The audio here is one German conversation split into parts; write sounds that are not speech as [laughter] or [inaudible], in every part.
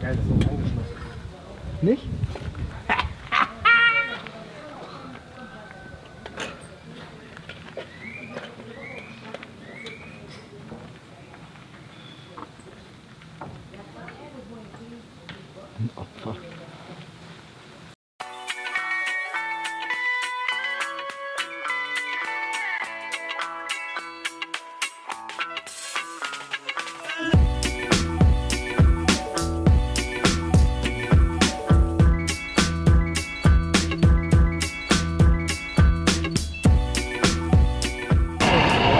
Geil, das ist noch angeschlossen. Nicht?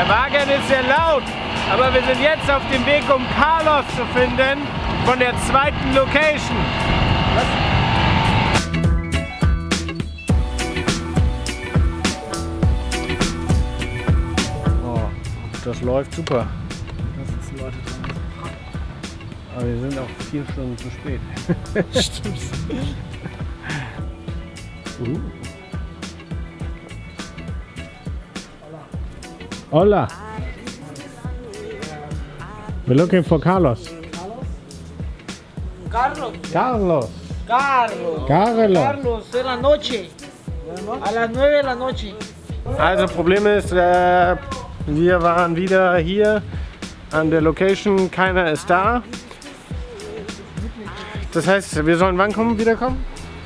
Der Wagen ist sehr laut, aber wir sind jetzt auf dem Weg, um Carlos zu finden von der zweiten Location. Oh, das läuft super. Da sitzen Leute dran. Aber wir sind auch vier Stunden zu spät. [laughs] Stimmt. Uh. Hola. We're looking for Carlos. Carlos, Carlos. Carlos, Carlos. Carlos, en la noche, a las 9 de la noche. Also Problem ist, äh, wir waren wieder hier an der Location, keiner ist da. Das heißt, wir sollen wann kommen, wiederkommen?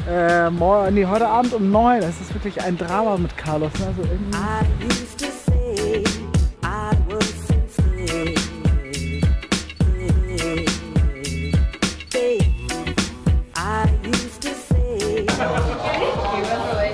Äh, morgen, nee, heute Abend um 9. Das ist wirklich ein Drama mit Carlos. Ne? Also irgendwie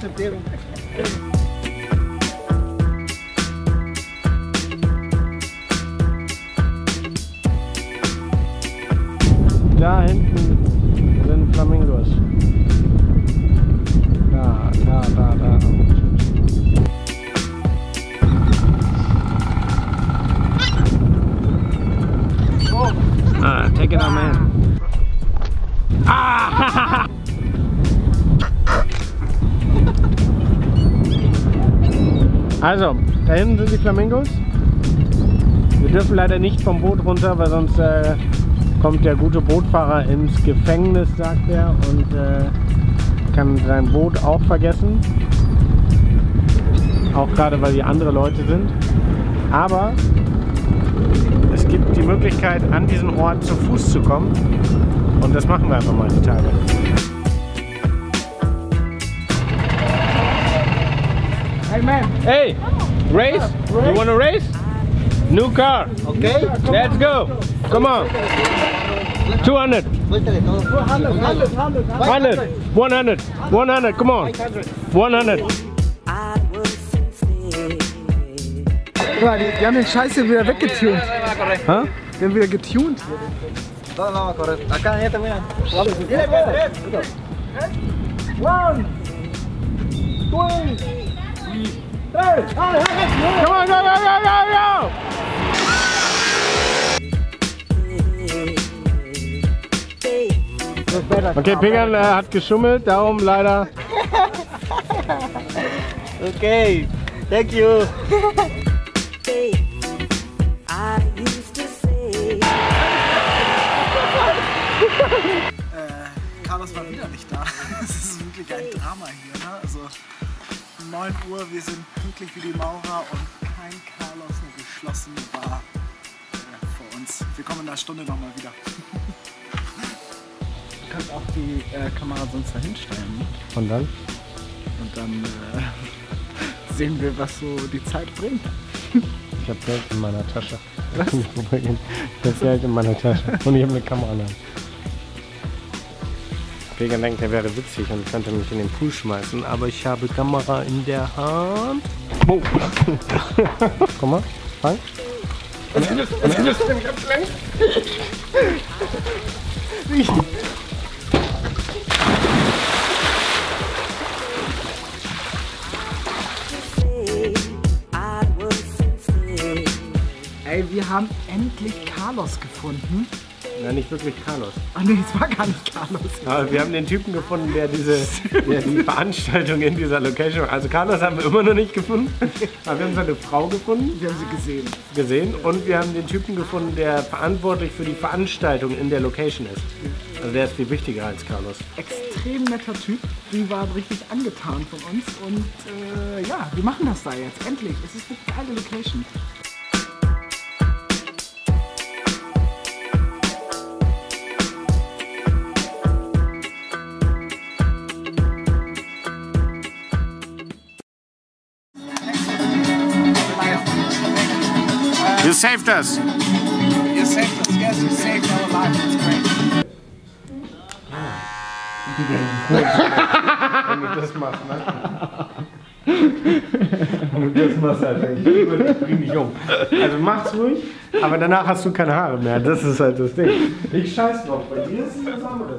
Gute Währung. Da hinten sind Flamingos. Da, da, da, da. Ah, take it out, man. Also, da hinten sind die Flamingos. Wir dürfen leider nicht vom Boot runter, weil sonst äh, kommt der gute Bootfahrer ins Gefängnis, sagt er, und äh, kann sein Boot auch vergessen. Auch gerade, weil hier andere Leute sind. Aber es gibt die Möglichkeit, an diesen Ort zu Fuß zu kommen. Und das machen wir einfach mal die Tage. Hey man, Hey, race? You want to race? New car. okay? Let's go. Come on. 200. 100, 100, 100. 100. 100. 100. Come on. 100. I was sincere. Guck mal, die, die haben den Scheiß hier wieder weggetunt. Huh? Die haben wieder getunt. One, two, three, Come on, go, go, go, go, go. Okay, Pingan äh, hat geschummelt, darum leider. Okay, thank you. Carlos war wieder nicht da. Es ist wirklich ein Drama hier. Ne? Also 9 Uhr, wir sind pünktlich wie die Maurer und kein Carlos, eine geschlossene Bar. Wir kommen in einer Stunde nochmal wieder. Du kannst auch die äh, Kamera sonst dahin stellen. Und dann? Und dann äh, [laughs] sehen wir, was so die Zeit bringt. Ich habe Geld in meiner Tasche. Was? [laughs] Ich habe Geld in meiner Tasche. Und ich habe eine Kamera an. Vega denkt, er wäre witzig und könnte mich in den Pool schmeißen, aber ich habe Kamera in der Hand. Oh. [laughs] Komm mal, fang. say I was sincere. Ey, wir haben endlich Carlos gefunden. Na, nicht wirklich Carlos. Ah nee, es war gar nicht Carlos. Aber wir haben den Typen gefunden, der diese der die Veranstaltung in dieser Location. Also Carlos haben wir immer noch nicht gefunden. Aber wir haben seine Frau gefunden, Wir haben sie gesehen. gesehen und wir haben den Typen gefunden, der verantwortlich für die Veranstaltung in der Location ist. Also der ist viel wichtiger als Carlos. Extrem netter Typ. Die waren richtig angetan von uns. Und äh, ja, wir machen das da jetzt. Endlich. Es ist eine geile Location. You saved us! You saved us, yes, you saved our life. It's great. Wenn du das machst, ne? Wenn du das machst, Alter, ich bring dich um. Also mach's ruhig, aber danach hast du keine Haare mehr. Das ist halt das Ding. Ich scheiß drauf, bei dir ist es was anderes.